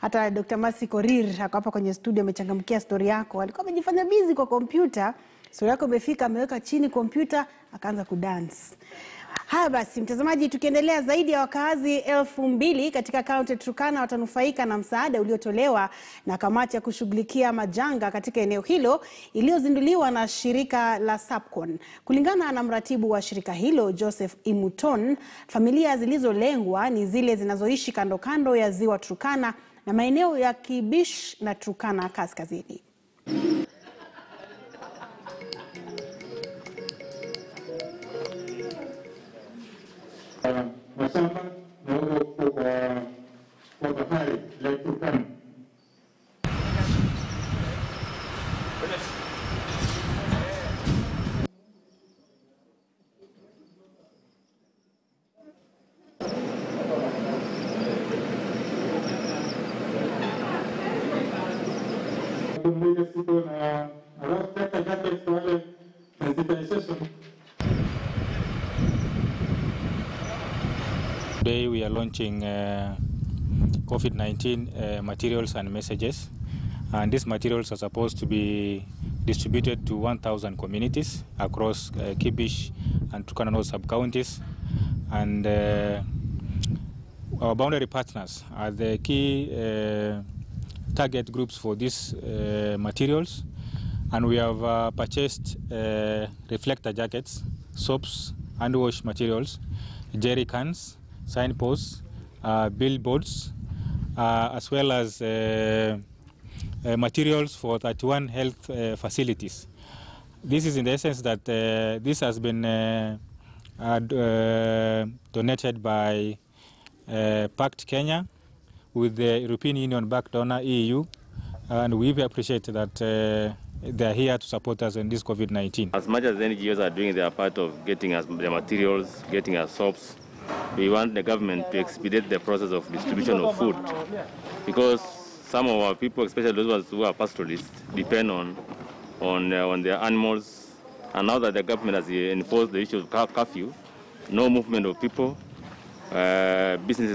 Hata Dr. Mercy Korir ako hapa kwenye studio amechangamkia stori yako. Alikuwa amejifanya bizi kwa kompyuta, stori yako imefika, ameweka chini kompyuta akaanza kudance. Haya basi, mtazamaji, tukiendelea, zaidi ya wakazi elfu mbili katika kaunti ya Turkana watanufaika na msaada uliotolewa na kamati ya kushughulikia majanga katika eneo hilo iliyozinduliwa na shirika la SAPCON. Kulingana na mratibu wa shirika hilo Joseph Imuton, familia zilizolengwa ni zile zinazoishi kando kando ya ziwa Turkana na maeneo ya Kibish na Turkana kaskazini. musamman na wuro kwa kwa fare laifin kan Muy éxito na rosteta ya que suele necesitar eso. Today we are launching uh, COVID-19 uh, materials and messages. And these materials are supposed to be distributed to 1,000 communities across uh, Kibish and Turkana North sub-counties. And uh, our boundary partners are the key uh, target groups for these uh, materials. And we have uh, purchased reflector jackets, soaps, hand wash materials, jerry cans, signposts, uh, billboards, uh, as well as uh, materials for 31 health facilities. This is in the essence that this has been donated by Pact Kenya with the European Union backed donor EU, and we appreciate that uh, they are here to support us in this COVID-19. As much as NGOs are doing their part of getting us the materials, getting us soaps, we want the government to expedite the process of distribution of food because some of our people, especially those ones who are pastoralists, depend on on uh, on their animals. And now that the government has enforced the issue of curfew, no movement of people, uh, businesses